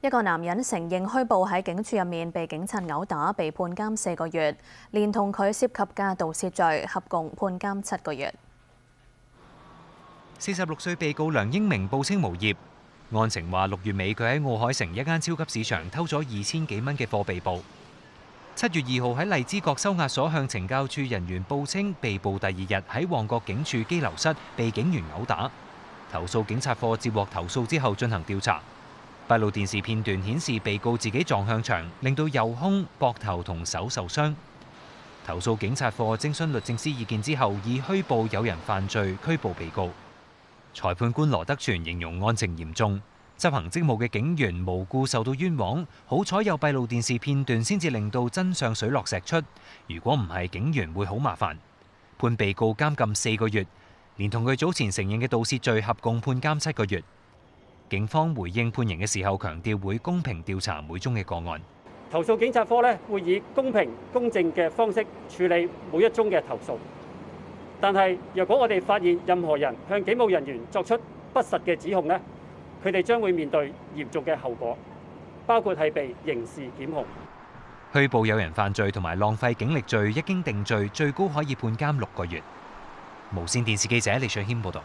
一个男人承认虚报喺警署入面被警察殴打，被判监四个月，连同佢涉及嘅盗窃罪，合共判监七个月。四十六岁被告梁英明报称无业，案情话六月尾佢喺奥海城一间超级市场偷咗二千几蚊嘅货被捕。七月二号喺荔枝角收押所向惩教处人员报称被捕第二日喺旺角警署机留室被警员殴打，投诉警察课接获投诉之后进行调查。闭路电视片段显示，被告自己撞向墙，令到右胸、膊头同手受伤。投诉警察课征询律政司意见之后，以虚报有人犯罪拘捕被告。裁判官罗德全形容案情严重，执行职务嘅警员无故受到冤枉，好彩有闭路电视片段先至令到真相水落石出。如果唔系，警员会好麻烦。判被告监禁四个月，连同佢早前承认嘅盗窃罪合共判监七个月。警方回应判刑嘅时候，强调会公平调查每宗嘅个案。投诉警察科咧会以公平公正嘅方式处理每一宗嘅投诉。但系若果我哋发现任何人向警务人员作出不实嘅指控咧，佢哋将会面对严重嘅后果，包括系被刑事检控。虚报有人犯罪同埋浪费警力罪一经定罪，最高可以判监六个月。无线电视记者李瑞谦报道。